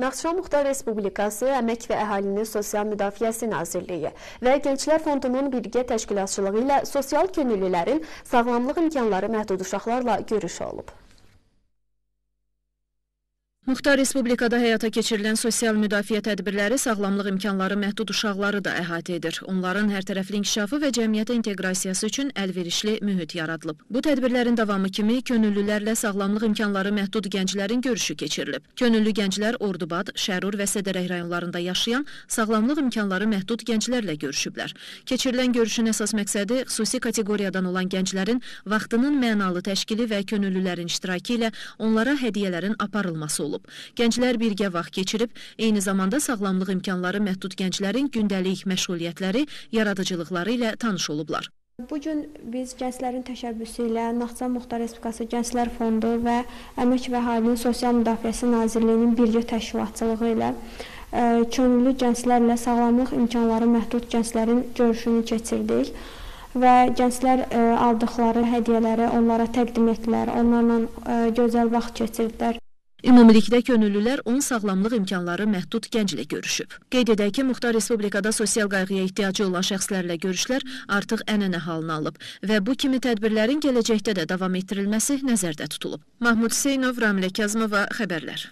Naxçıvan Muxtar Respublikası Əmək və Əhalinin Sosial Müdafiəsi Nazirliyi və Gənclər Fondunun birgə təşkilatçılığı ilə sosial könüllülərin sağlamlıq imkanları məhdud uşaqlarla görüşü olub. Muxtar Respublikada həyata keçirilən sosial müdafiə tədbirləri sağlamlıq imkanları məhdud uşaqları da əhatə edir. Onların hərtərəfli inkişafı və cəmiyyətə inteqrasiyası üçün əlverişli mühit yaradılıb. Bu tədbirlərin davamı kimi könüllülərlə sağlamlıq imkanları məhdud gənclərin görüşü keçirilib. Könüllü gənclər Ordubad, Şərur və Sədərək rayonlarında yaşayan sağlamlıq imkanları məhdud gənclərlə görüşüblər. Keçirilən görüşün əsas məqsədi xüsusi kateqoriyadan olan gənclərin vaxtının mənalı təşkili və könüllülərin iştirakı ilə onlara hədiyyələrin aparılması olub olub. Gənclər birgə vaxt keçirib, eyni zamanda sağlamlıq imkanları məhdud gənclərin gündəlik məşğuliyyətləri, yaradıcılıqları ilə tanış olublar. Bu gün biz gənclərin təşəbbüsü ilə Naxçıvan Muxtar Respublikası Gənclər Fondu və Əmək və Əhalinin Sosial Müdafiəsi Nazirliyinin birgə təşkilatçılığı ilə ə, könüllü gənclərlə sağlamlıq imkanları məhdud gənclərin görüşünü keçirdik və gənclər ə, aldıqları hədiyyələri onlara təqdim etdilər. Onlarla ə, gözəl vaxt keçirdilər. Ümumilikdə könüllülər 10 sağlamlıq imkanları məhdud gənclə görüşüb. Qeyd edək ki, Muxtar Respublikada sosial qayğıya ehtiyacı olan şəxslərlə görüşlər artıq ənənə halını alıb və bu kimi tədbirlərin gələcəkdə də davam etdirilməsi nəzərdə tutulub. Mahmud Hüseynov, Ramilə Kazımova, xəbərlər.